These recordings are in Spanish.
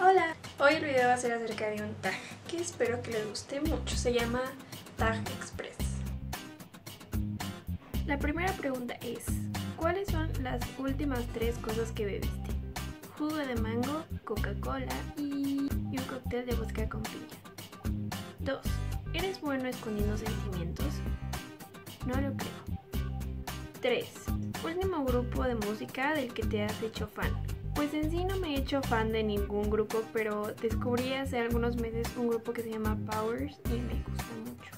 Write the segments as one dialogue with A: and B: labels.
A: Hola, hoy el video va a ser acerca de un tag que espero que les guste mucho. Se llama Tag Express. La primera pregunta es, ¿cuáles son las últimas tres cosas que bebiste? Jugo de mango, Coca-Cola y, un cóctel de vodka con piña. 2. ¿Eres bueno escondiendo sentimientos? No lo creo. 3. Último grupo de música del que te has hecho fan. Pues en sí no me he hecho fan de ningún grupo, pero descubrí hace algunos meses un grupo que se llama Powers y me gusta mucho.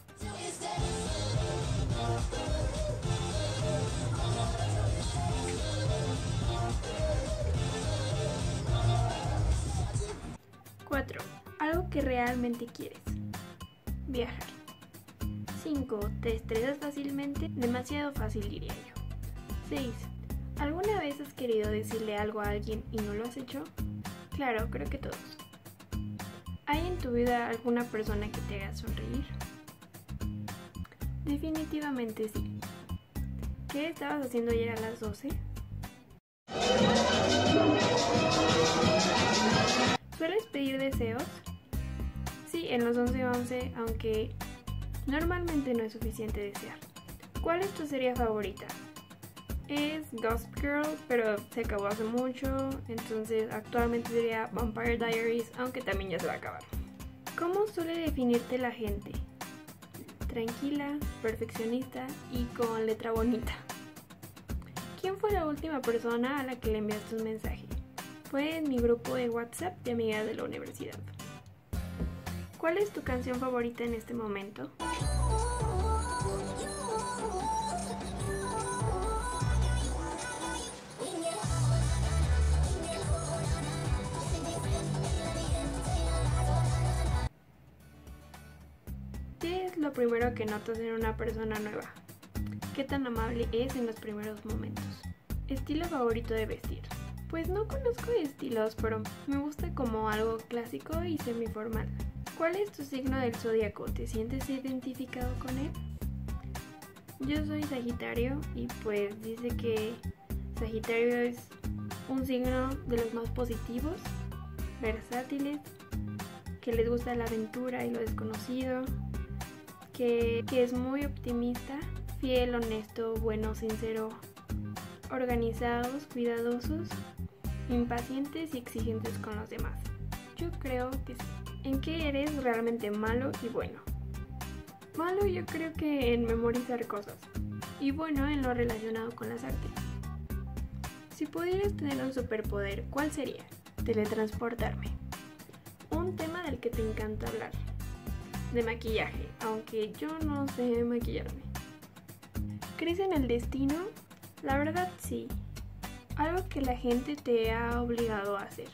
A: Cuatro. Algo que realmente quieres. Viajar. 5. ¿Te estresas fácilmente? Demasiado fácil diría yo. 6. ¿Alguna vez has querido decirle algo a alguien y no lo has hecho? Claro, creo que todos. ¿Hay en tu vida alguna persona que te haga sonreír? Definitivamente sí. ¿Qué estabas haciendo ayer a las 12? ¿Sueles pedir deseos? Sí, en los 11-11, aunque normalmente no es suficiente desear. ¿Cuál es tu serie favorita? Es Gossip Girl, pero se acabó hace mucho, entonces actualmente sería Vampire Diaries, aunque también ya se va a acabar. ¿Cómo suele definirte la gente? Tranquila, perfeccionista y con letra bonita. ¿Quién fue la última persona a la que le enviaste un mensaje? Fue en mi grupo de WhatsApp de amigas de la universidad. ¿Cuál es tu canción favorita en este momento? ¿Qué es lo primero que notas en una persona nueva? ¿Qué tan amable es en los primeros momentos? ¿Estilo favorito de vestir? Pues no conozco estilos, pero me gusta como algo clásico y semiformal. ¿Cuál es tu signo del zodiaco? ¿Te sientes identificado con él? Yo soy Sagitario y pues dice que Sagitario es un signo de los más positivos, versátiles, que les gusta la aventura y lo desconocido, que, es muy optimista, fiel, honesto, bueno, sincero, organizados, cuidadosos, impacientes y exigentes con los demás. Yo creo que. ¿En qué eres realmente malo y bueno? Malo yo creo que en memorizar cosas y bueno en lo relacionado con las artes. Si pudieras tener un superpoder, ¿cuál sería? Teletransportarme. Un tema del que te encanta hablar de maquillaje, aunque yo no sé maquillarme. ¿Crees en el destino? La verdad sí. Algo que la gente te ha obligado a hacer.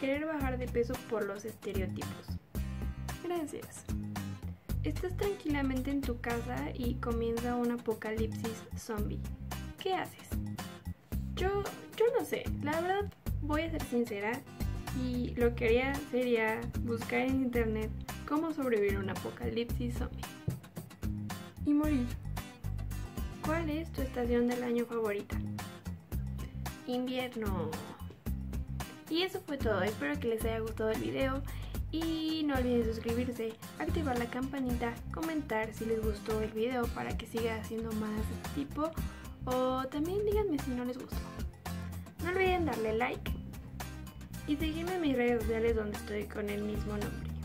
A: Querer bajar de peso por los estereotipos. Gracias. Estás tranquilamente en tu casa y comienza un apocalipsis zombie. ¿Qué haces? Yo, yo no sé. La verdad, voy a ser sincera. Y lo que haría sería buscar en internet cómo sobrevivir a un apocalipsis zombie. Y morir. ¿Cuál es tu estación del año favorita? Invierno. Y eso fue todo, espero que les haya gustado el video y no olviden suscribirse, activar la campanita, comentar si les gustó el video para que siga haciendo más de este tipo o también díganme si no les gustó. No olviden darle like y seguirme en mis redes sociales donde estoy con el mismo nombre.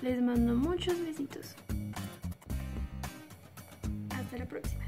A: Les mando muchos besitos. Hasta la próxima.